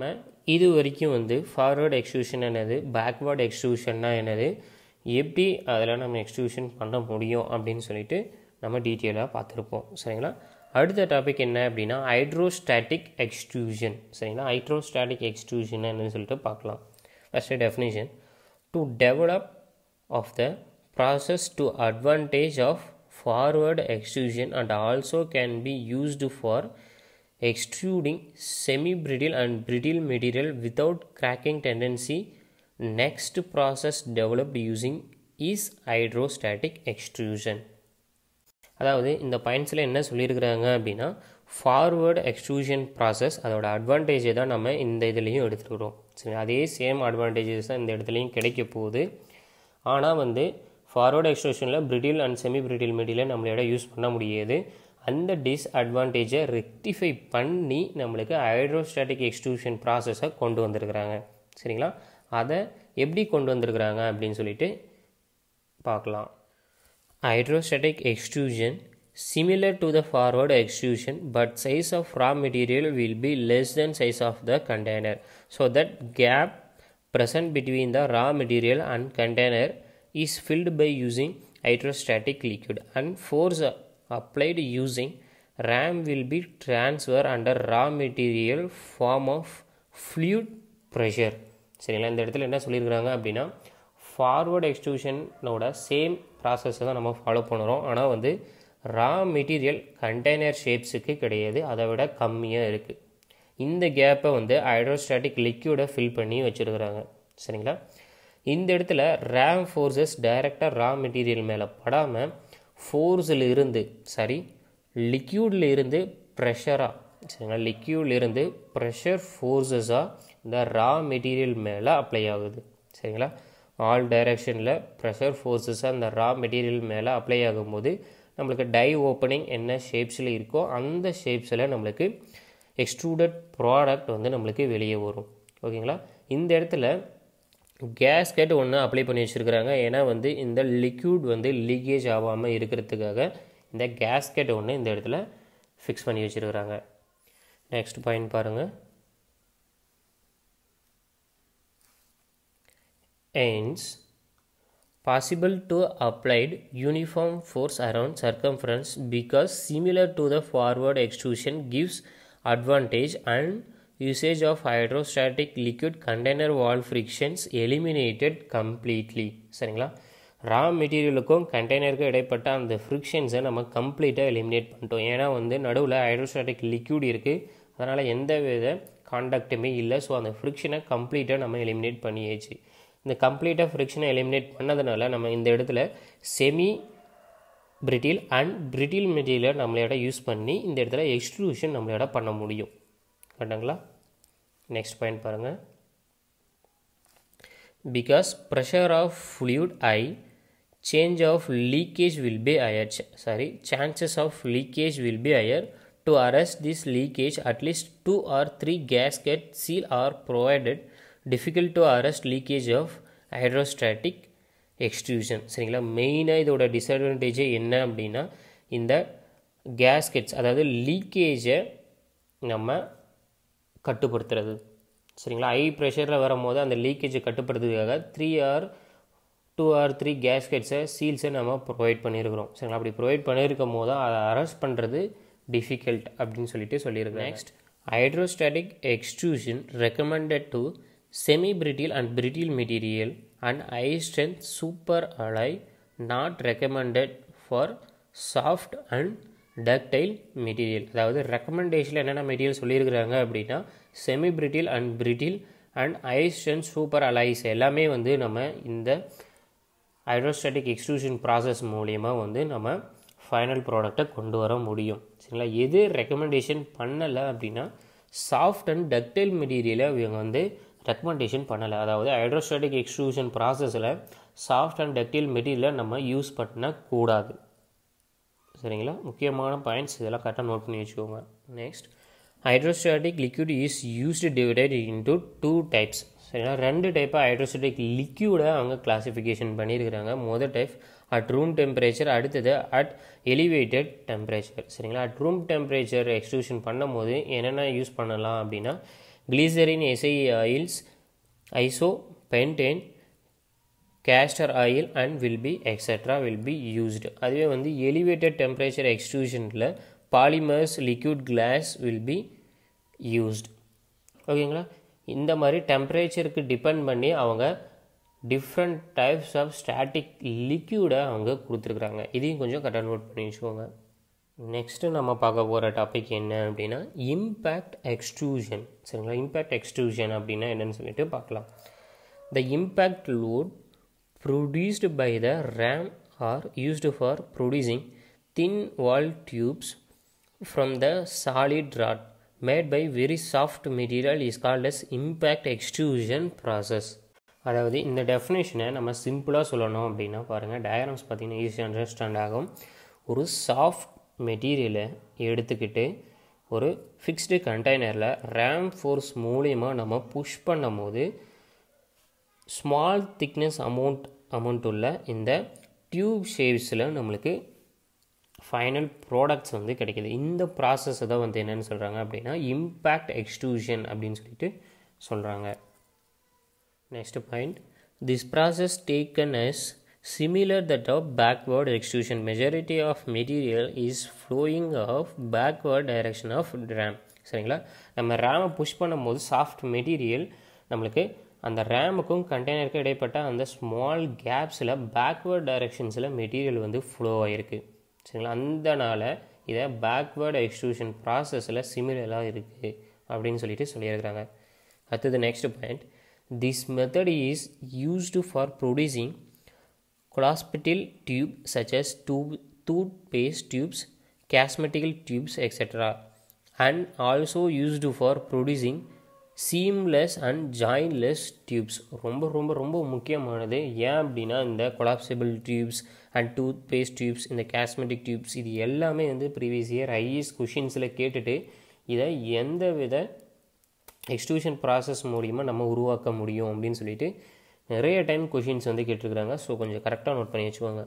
நம்ம இது வரைக்கும் வந்து ஃபார்வர்டு எக்ஸ்ட்ரூஷன் என்னது பேக்வேர்டு எக்ஸ்ட்ரூஷன்னா என்னது எப்படி அதில் நம்ம எக்ஸ்ட்ரூஷன் பண்ண முடியும் அப்படின்னு சொல்லிட்டு நம்ம டீட்டெயிலாக பார்த்துருப்போம். சரிங்களா? அடுத்த டாபிக் என்ன அப்படின்னா ஹைட்ரோஸ்டாட்டிக் எக்ஸ்ட்ரூஷன் சரிங்களா? ஹைட்ரோஸ்டாட்டிக் எக்ஸ்ட்ரூஷன் என்னன்னு சொல்லிட்டு பார்க்கலாம். First definition to develop of the process to advantage of forward extrusion and also can be used for extruding semi-brittle and brittle material without cracking tendency. Next process developed using is hydrostatic extrusion. அதாவது இந்த பாயிண்ட்ஸில் என்ன சொல்லியிருக்கிறாங்க அப்படின்னா forward extrusion process அதோட அட்வான்டேஜை தான் நம்ம இந்த இதுலேயும் எடுத்துக்கிறோம் சரி அதே சேம் அட்வான்டேஜஸ் தான் இந்த இடத்துலையும் கிடைக்க போகுது. ஆனால் வந்து forward எக்ஸ்ட்ரூஷனில் brittle and semi brittle material நம்மளோட யூஸ் பண்ண முடியாது. அந்த டிஸ்அட்வான்டேஜை ரெக்டிஃபை பண்ணி நம்மளுக்கு ஹைட்ரோஸ்டாட்டிக் எக்ஸ்ட்ரூஷன் ப்ராசஸை கொண்டு வந்திருக்கிறாங்க சரிங்களா அதை எப்படி கொண்டு வந்திருக்கிறாங்க அப்படின்னு சொல்லிட்டு பார்க்கலாம் hydrostatic extrusion similar to the forward extrusion but size of raw material will be less than size of the container so that gap present between the raw material and container is filled by using hydrostatic liquid and force applied using ram will be transferred under raw material form of fluid pressure. சரிங்களா? இந்த இடத்துல என்ன சொல்லியிருக்கிறாங்க அப்படின்னா forward எக்ஸ்ட்ரூஷனோட same ப்ராசஸை தான் நம்ம follow பண்ணுறோம். ஆனால் வந்து ரா மெட்டீரியல் கண்டெய்னர் ஷேப்ஸுக்கு கிடையாது. அதை விட கம்மியாக இருக்குது இந்த கேப்பை வந்து ஹைட்ரோஸ்டாட்டிக் லிக்யூடை ஃபில் பண்ணி வச்சுருக்குறாங்க. சரிங்களா? இந்த இடத்துல ரேம் ஃபோர்ஸஸ் டைரெக்டாக ரா மெட்டீரியல் மேலே படாமல் ஃபோர்ஸில் இருந்து சாரி லிக்யூடில் இருந்து ப்ரெஷராக சரிங்களா? லிக்யூடில் இருந்து ப்ரெஷர் ஃபோர்ஸஸாக இந்த ரா மெட்டீரியல் மேலே அப்ளை ஆகுது சரிங்களா? ஆல் டைரெக்ஷனில் ப்ரெஷர் ஃபோர்ஸஸாக அந்த ரா மெட்டீரியல் மேலே அப்ளை ஆகும்போது நம்மளுக்கு டை ஓப்பனிங் என்ன ஷேப்ஸில் இருக்கோ அந்த ஷேப்ஸில் நம்மளுக்கு எக்ஸ்ட்ரூடட் ப்ராடக்ட் வந்து நம்மளுக்கு வெளியே வரும் ஓகேங்களா? இந்த இடத்துல கேஸ்கெட் ஒன்று அப்ளை பண்ணி வச்சுருக்குறாங்க ஏன்னா வந்து இந்த லிக்யூட் வந்து லீக்கேஜ் ஆகாமல் இருக்கிறதுக்காக இந்த கேஸ்கெட் ஒன்று இந்த இடத்துல ஃபிக்ஸ் பண்ணி வச்சுருக்குறாங்க நெக்ஸ்ட் பாயிண்ட் பாருங்கள் aims possible to applied uniform force around circumference because similar to the forward extrusion gives advantage and usage of hydrostatic liquid container wall frictions eliminated completely. சரிங்களா? ரா மெட்டீரியலுக்கும் கண்டெய்னருக்கும் இடைப்பட்ட அந்த ஃப்ரிக்ஷன்ஸை நம்ம கம்ப்ளீட்டாக எலிமினேட் பண்ணிட்டோம். ஏன்னா வந்து நடுவில் ஹைட்ரோஸ்டாட்டிக் லிக்யூட் இருக்குது அதனால் எந்த வித காண்டாக்டுமே இல்லை. ஸோ அந்த ஃப்ரிக்ஷனை கம்ப்ளீட்டாக நம்ம எலிமினேட் பண்ணியாச்சு. இந்த கம்ப்ளீட்டாக ஃப்ரிக்ஷனை எலிமினேட் பண்ணதுனால நம்ம இந்த இடத்துல செமி பிரிட்டில் அண்ட் பிரிட்டில் மெட்டீரியலை நம்மளோட யூஸ் பண்ணி இந்த இடத்துல எக்ஸ்ட்ரூஷன் நம்மளோட பண்ண முடியும். கரெக்டுங்களா? நெக்ஸ்ட் பாயிண்ட் பாருங்கள் because pressure of fluid I change of leakage will be higher sorry chances of leakage will be higher to arrest this leakage at least two or three gasket seal are provided. Difficult to arrest leakage of hydrostatic extrusion. சரிங்களா? மெயினாக இதோட டிஸ்அட்வான்டேஜே என்ன அப்படின்னா இந்த gaskets அதாவது லீக்கேஜை நம்ம கட்டுப்படுத்துறது. சரிங்களா? ஹை ப்ரெஷரில் வரும்போது அந்த லீக்கேஜை கட்டுப்படுத்துறதுக்காக three or two or three கேஸ்கெட்ஸை சீல்ஸை நம்ம ப்ரொவைட் பண்ணியிருக்கிறோம் சரிங்களா? அப்படி ப்ரொவைட் பண்ணியிருக்கும் போது அதை அரெஸ்ட் பண்ணுறது டிஃபிகல்ட் அப்படின்னு சொல்லிட்டு சொல்லியிருக்கேன் next hydrostatic extrusion recommended to semi brittle and brittle material and high strength super alloy not recommended for soft and ductile material அதாவது ரெக்கமெண்டேஷனில் என்னென்ன மெட்டீரியல் சொல்லியிருக்கிறாங்க அப்படின்னா semi brittle and brittle and ஐஸ்டன் super alloys எல்லாமே வந்து நம்ம இந்த ஹைட்ரோஸ்டாட்டிக் எக்ஸ்ட்ரூஷன் ப்ராசஸ் மூலியமாக வந்து நம்ம ஃபைனல் ப்ராடக்டை கொண்டு வர முடியும். சரிங்களா? எது ரெக்கமெண்டேஷன் பண்ணலை அப்படின்னா சாஃப்ட் அண்ட் டக்டைல் மெட்டீரியலை இவங்க வந்து ரெக்கமெண்டேஷன் பண்ணலை. அதாவது ஹைட்ரோஸ்டாட்டிக் எக்ஸ்ட்ரூஷன் ப்ராசஸில் சாஃப்ட் அண்ட் டக்டைல் மெட்டீரியலை நம்ம யூஸ் பண்ணக்கூடாது. சரிங்களா? முக்கியமான பாயிண்ட்ஸ் இதெல்லாம் கரெக்டாக நோட் பண்ணி வச்சுக்கோங்க. Next hydrostatic liquid is used divided into two types சரிங்களா? ரெண்டு டைப்பாக ஹைட்ரோஸ்டாட்டிக் லிக்யூடை அவங்க கிளாஸிஃபிகேஷன் பண்ணியிருக்கிறாங்க. மொதல் டைப் அட் ரூம் டெம்பரேச்சர் அடுத்தது அட் எலிவேட்டட் டெம்பரேச்சர் சரிங்களா? அட் ரூம் டெம்பரேச்சர் எக்ஸ்ட்ரூஷன் பண்ணும்போது என்னென்ன யூஸ் பண்ணலாம் அப்படின்னா glycerine SI oils iso pentane castor oil and will be extra will be used அதுவே வந்து elevated temperature எக்ஸ்ட்ரூஷனில் polymers liquid glass will be used ஓகேங்களா இந்த மாதிரி டெம்பரேச்சருக்கு டிபெண்ட் பண்ணி அவங்க டிஃப்ரெண்ட் டைப்ஸ் ஆஃப் ஸ்டாட்டிக் லிக்யூடை அவங்க கொடுத்துருக்குறாங்க. இதையும் கொஞ்சம் கரெக்டாக நோட் பண்ணி வச்சுக்கோங்க. நெக்ஸ்ட்டு நம்ம பார்க்க போகிற டாபிக் என்ன அப்படின்னா இம்பேக்ட் எக்ஸ்ட்ரூஷன் சரிங்களா? இம்பேக்ட் எக்ஸ்ட்ரூஷன் அப்படின்னா என்னன்னு சொல்லிட்டு பார்க்கலாம். The impact load produced by the RAM are used for producing thin wall tubes from the solid rod made by very soft material is called as impact extrusion process. அதாவது இந்த டெஃபினேஷனை நம்ம சிம்பிளாக சொல்லணும் அப்படின்னா பாருங்கள் டயக்ராம்ஸ் பார்த்தீங்கன்னா ஈஸி அண்டர்ஸ்டாண்ட் ஆகும். ஒரு சாஃப்ட் மெட்டீரியலை எடுத்துக்கிட்டு ஒரு ஃபிக்ஸ்டு கண்டெய்னரில் ரேம் ஃபோர்ஸ் மூலியமாக நம்ம புஷ் பண்ணும் போது ஸ்மால் திக்னஸ் அமௌண்ட் அமௌண்ட் உள்ள இந்த டியூப் ஷேப்ஸில் நம்மளுக்கு ஃபைனல் ப்ராடக்ட்ஸ் வந்து கிடைக்கிது. இந்த ப்ராசஸை தான் வந்து என்னென்னு சொல்கிறாங்க அப்படின்னா இம்பேக்ட் எக்ஸ்ட்ரூஷன் அப்படின்னு சொல்லிட்டு சொல்கிறாங்க next point this process taken as similar that of backward extrusion majority of material is flowing of backward direction of ram சரிங்களா? நம்ம ரேமை புஷ் பண்ணும்போது சாஃப்ட் மெட்டீரியல் நம்மளுக்கு அந்த ரேமுக்கும் கண்டெய்னருக்கும் இடைப்பட்ட அந்த ஸ்மால் கேப்ஸில் பேக்வேர்ட் டைரெக்ஷன்ஸில் மெட்டீரியல் வந்து ஃப்ளோ ஆகிருக்கு சரிங்களா? அந்தனால் இதை பேக்வேர்ட் எக்ஸ்ட்ரூஷன் ப்ராசஸில் சிமிலராக இருக்குது அப்படின்னு சொல்லிட்டு சொல்லியிருக்கிறாங்க. அடுத்தது next point this method is used for producing collapsible tube such as tube toothpaste tubes cosmetical tubes etcetera and also used for producing seamless and joinless tubes ரொம்ப ரொம்ப ரொம்ப முக்கியமானது ஏன் அப்படின்னா இந்த collapsible tubes and toothpaste tubes இந்த cosmetic tubes இது எல்லாமே வந்து ப்ரீவியஸ் இயர் ஐஎஸ் கொஷின்ஸில் கேட்டுட்டு இதை எந்த வித எக்ஸ்ட்யூஷன் ப்ராசஸ் மூலிமா நம்ம உருவாக்க முடியும் அப்படின்னு சொல்லிட்டு நிறைய டைம் கொஷின்ஸ் வந்து கேட்டிருக்கிறாங்க. ஸோ கொஞ்சம் கரெக்டாக நோட் பண்ணி வச்சுக்கோங்க.